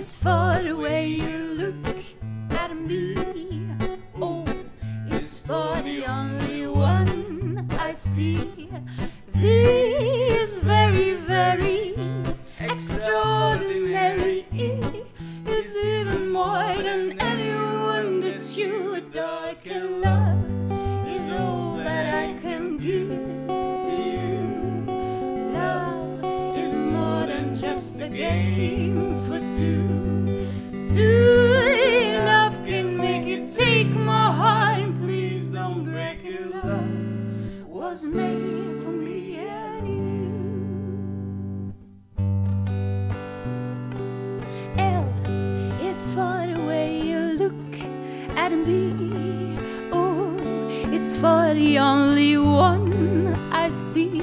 is for the way you look at me. Oh, o is for the only one I see. V is very, very extraordinary. E is even more than anyone that you adore can love. Just a game for two. Two love can make it take my heart and please don't break it. Love was made for me and you. L is for the way you look at me. O is for the only one I see.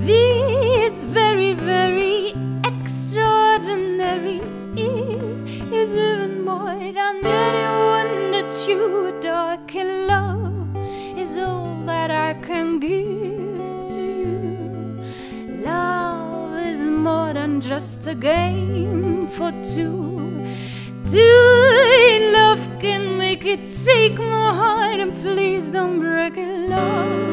V you adore can love. Is all that I can give to you. Love is more than just a game for two. Two love can make it take my heart, and please don't break it, love.